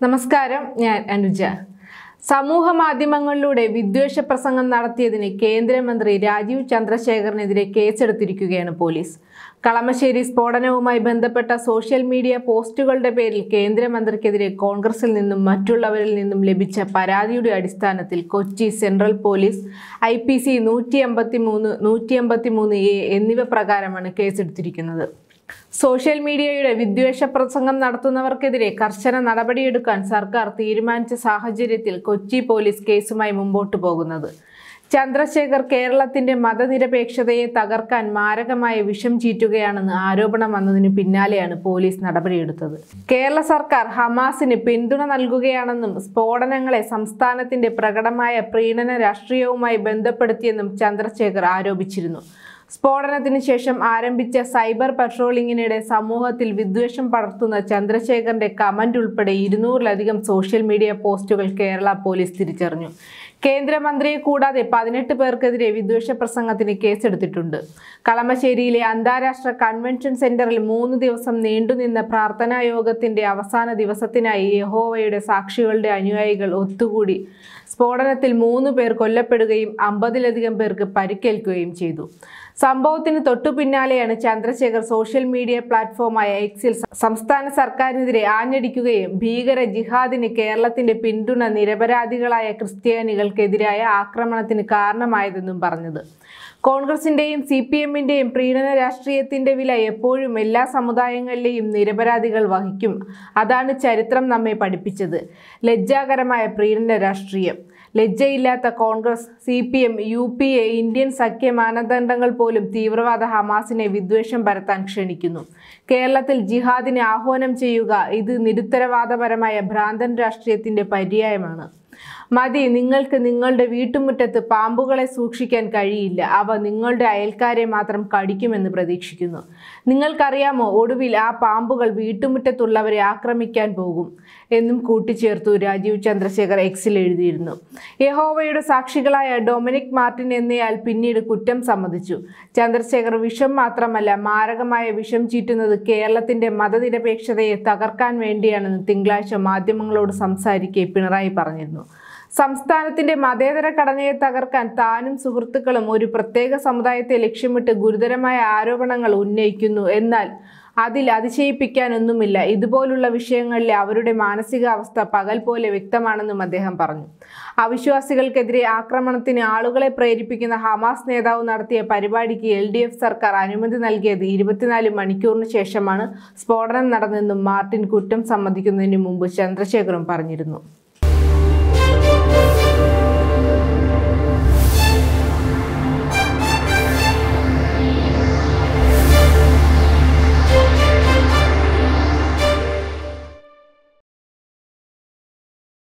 നമസ്കാരം ഞാൻ അനുജ. സമൂഹ മാധ്യമങ്ങളിലൂടെ വിദ്വേഷ പ്രസംഗം നടത്തിയതിന് കേന്ദ്രമന്ത്രി രാജീവ് ചന്ദ്രശേഖറിനെതിരെ കേസെടുത്തിരിക്കുകയാണ് പോലീസ്. കളമശ്ശേരി സ്ഫോടനവുമായി ബന്ധപ്പെട്ട സോഷ്യൽ മീഡിയ പോസ്റ്റുകളുടെ പേരിൽ കേന്ദ്രമന്ത്രിക്കെതിരെ കോൺഗ്രസിൽ നിന്നും മറ്റുള്ളവരിൽ നിന്നും ലഭിച്ച പരാതിയുടെ അടിസ്ഥാനത്തിൽ Kochi central police I P C നൂറ്റി അമ്പത്തി മൂന്ന് നൂറ്റി അമ്പത്തി മൂന്ന് എ എന്നിവ പ്രകാരമാണ് കേസെടുത്തിരിക്കുന്നത്. സോഷ്യൽ മീഡിയയുടെ വിദ്വേഷ പ്രസംഗം നടത്തുന്നവർക്കെതിരെ കർശന നടപടിയെടുക്കാൻ സർക്കാർ തീരുമാനിച്ച സാഹചര്യത്തിൽ കൊച്ചി പോലീസ് കേസുമായി മുമ്പോട്ടു പോകുന്നത്. ചന്ദ്രശേഖർ കേരളത്തിന്റെ മതനിരപേക്ഷതയെ തകർക്കാൻ മാരകമായ വിഷം ചീറ്റുകയാണെന്ന് ആരോപണം വന്നതിന് പിന്നാലെയാണ് പോലീസ് നടപടിയെടുത്തത്. കേരള സർക്കാർ ഹമാസിന് പിന്തുണ നൽകുകയാണെന്നും സ്ഫോടനങ്ങളെ സംസ്ഥാനത്തിന്റെ പ്രകടമായ പ്രീണന രാഷ്ട്രീയവുമായി ബന്ധപ്പെടുത്തിയെന്നും ചന്ദ്രശേഖർ ആരോപിച്ചിരുന്നു. സ്ഫോടനത്തിന് ശേഷം ആരംഭിച്ച സൈബർ പട്രോളിങ്ങിനിടെ സമൂഹത്തിൽ വിദ്വേഷം പടർത്തുന്ന ചന്ദ്രശേഖറിന്റെ കമന്റ് ഉൾപ്പെടെ ഇരുന്നൂറിലധികം സോഷ്യൽ മീഡിയ പോസ്റ്റുകൾ കേരള പോലീസ് തിരിച്ചറിഞ്ഞു. കേന്ദ്രമന്ത്രിയെ കൂടാതെ പതിനെട്ട് പേർക്കെതിരെ വിദ്വേഷ പ്രസംഗത്തിന് കേസെടുത്തിട്ടുണ്ട്. കളമശ്ശേരിയിലെ അന്താരാഷ്ട്ര കൺവെൻഷൻ സെന്ററിൽ മൂന്ന് ദിവസം നീണ്ടുനിന്ന പ്രാർത്ഥനാ യോഗത്തിന്റെ അവസാന ദിവസത്തിനായി യഹോവയുടെ സാക്ഷികളുടെ അനുയായികൾ ഒത്തുകൂടി. സ്ഫോടനത്തിൽ മൂന്ന് പേർ കൊല്ലപ്പെടുകയും അമ്പതിലധികം പേർക്ക് പരിക്കേൽക്കുകയും ചെയ്തു. സംഭവത്തിന് തൊട്ടു പിന്നാലെയാണ് ചന്ദ്രശേഖർ സോഷ്യൽ മീഡിയ പ്ലാറ്റ്ഫോമായ എക്സിൽ സംസ്ഥാന സർക്കാരിനെതിരെ ആഞ്ഞടിക്കുകയും ഭീകര ജിഹാദിന് കേരളത്തിന്റെ പിന്തുണ നിരപരാധികളായ ക്രിസ്ത്യാനികൾക്കെതിരായ ആക്രമണത്തിന് കാരണമായതെന്നും പറഞ്ഞത്. കോൺഗ്രസിന്റെയും സി പി എമ്മിന്റെയും പ്രീണന രാഷ്ട്രീയത്തിന്റെ വില എപ്പോഴും എല്ലാ സമുദായങ്ങളിലെയും നിരപരാധികൾ വഹിക്കും. അതാണ് ചരിത്രം നമ്മെ പഠിപ്പിച്ചത്. ലജ്ജാകരമായ പ്രീണന രാഷ്ട്രീയം. ലജ്ജയില്ലാത്ത Congress C P M U P A Indian സഖ്യ മാനദണ്ഡങ്ങൾ പോലും തീവ്രവാദ ഹമാസിനെ വിദ്വേഷം പരത്താൻ ക്ഷണിക്കുന്നു. കേരളത്തിൽ ജിഹാദിനെ ആഹ്വാനം ചെയ്യുക ഇത് നിരുത്തരവാദപരമായ ഭ്രാന്തൻ രാഷ്ട്രീയത്തിന്റെ പര്യായമാണ്. മതി നിങ്ങൾക്ക് നിങ്ങളുടെ വീട്ടുമുറ്റത്ത് പാമ്പുകളെ സൂക്ഷിക്കാൻ കഴിയില്ല. അവ നിങ്ങളുടെ അയൽക്കാരെ മാത്രം കടിക്കുമെന്ന് പ്രതീക്ഷിക്കുന്നു. നിങ്ങൾക്കറിയാമോ ഒടുവിൽ ആ പാമ്പുകൾ വീട്ടുമുറ്റത്തുള്ളവരെ ആക്രമിക്കാൻ പോകും എന്നും കൂട്ടിച്ചേർത്തു രാജീവ് ചന്ദ്രശേഖർ എക്സിൽ എഴുതിയിരുന്നു. യഹോവയുടെ സാക്ഷികളായ ഡൊമിനിക് മാർട്ടിൻ എന്നയാൾ പിന്നീട് കുറ്റം സമ്മതിച്ചു. ചന്ദ്രശേഖർ വിഷം മാത്രമല്ല മാരകമായ വിഷം ചീറ്റുന്നത് കേരളത്തിന്റെ മതനിരപേക്ഷതയെ തകർക്കാൻ വേണ്ടിയാണെന്ന് തിങ്കളാഴ്ച മാധ്യമങ്ങളോട് സംസാരിക്കെ പിണറായി പറഞ്ഞിരുന്നു. സംസ്ഥാനത്തിന്റെ മതേതര ഘടനയെ തകർക്കാൻ താനും സുഹൃത്തുക്കളും ഒരു പ്രത്യേക സമുദായത്തെ ലക്ഷ്യമിട്ട് ഗുരുതരമായ ആരോപണങ്ങൾ ഉന്നയിക്കുന്നു. എന്നാൽ അതിൽ അതിശയിപ്പിക്കാനൊന്നുമില്ല. ഇതുപോലുള്ള വിഷയങ്ങളിലെ അവരുടെ മാനസികാവസ്ഥ പകൽ പോലെ വ്യക്തമാണെന്നും അദ്ദേഹം പറഞ്ഞു. അവിശ്വാസികൾക്കെതിരെ ആക്രമണത്തിന് ആളുകളെ പ്രേരിപ്പിക്കുന്ന ഹമാസ് നേതാവ് നടത്തിയ പരിപാടിക്ക് എൽ ഡി എഫ് സർക്കാർ അനുമതി നൽകിയത് ഇരുപത്തിനാല് മണിക്കൂറിന് ശേഷമാണ്. സ്ഫോടനം നടന്നെന്നും മാർട്ടിൻ കുറ്റം സമ്മതിക്കുന്നതിന് മുമ്പ് ചന്ദ്രശേഖറും പറഞ്ഞിരുന്നു.